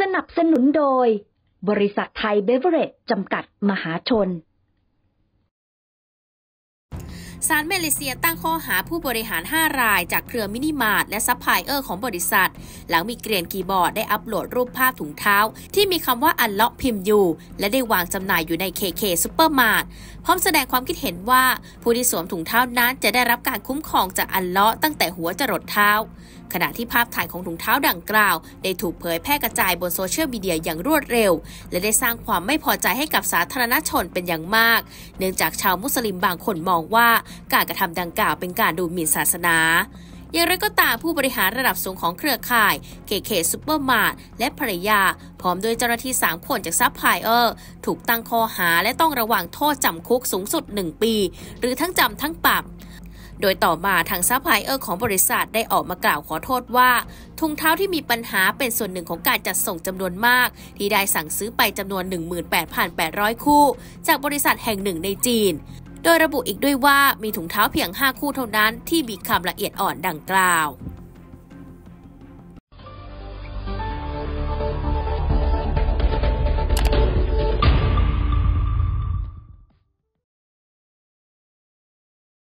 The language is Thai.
สนับสนุนโดย บริษัทไทยเบเวอเรจจำกัดมหาชนศาลมาเลเซียตั้งข้อหาผู้บริหาร 5 รายจากเครือมินิมาร์ทและซัพพลายเออร์ของบริษัท หลังมีเกรียนคีย์บอร์ดได้อัปโหลดรูปภาพถุงเท้า ที่มีคำว่าอัลเลาะห์พิมพ์อยู่ และได้วางจำหน่ายอยู่ใน KK ซูเปอร์มาร์ทพร้อมแสดงความคิดเห็นว่า ผู้ที่สวมถุงเท้านั้นจะได้รับการคุ้มครองจากอัลเลาะห์ตั้งแต่หัวจรดเท้าขณะที่ภาพถ่ายของถุงเท้าดังกล่าว ได้ถูกเผยแพร่กระจายบนโซเชียลมีเดียอย่างรวดเร็ว และได้สร้างความไม่พอใจให้กับสาธารณชนเป็นอย่างมาก เนื่องจากชาวมุสลิมบางคนมองว่าการกระทำดังกล่าวเป็นการดูหมิ่นศาสนาอย่างไรก็ตามผู้บริหารระดับสูงของเครือข่าย KK ซูเปอร์มาร์ทและภรรยา พร้อมด้วยเจ้าหน้าที่ 3 คนจากซัพพลายเออร์ ถูกตั้งข้อหาและต้องระวางโทษจำคุกสูงสุด 1 ปี หรือทั้งจำทั้งปรับ โดยต่อมาทางซัพพลายเออร์ของบริษัทได้ออกมากล่าวขอโทษว่า ถุงเท้าที่มีปัญหาเป็นส่วนหนึ่งของการจัดส่งจำนวนมาก ที่ได้สั่งซื้อไปจำนวน 18,800 คู่ จากบริษัทแห่งหนึ่งในจีน โดยระบุอีกด้วยว่ามีถุงเท้าเพียง 5 คู่เท่านั้นที่มีคำละเอียดอ่อนดังกล่าว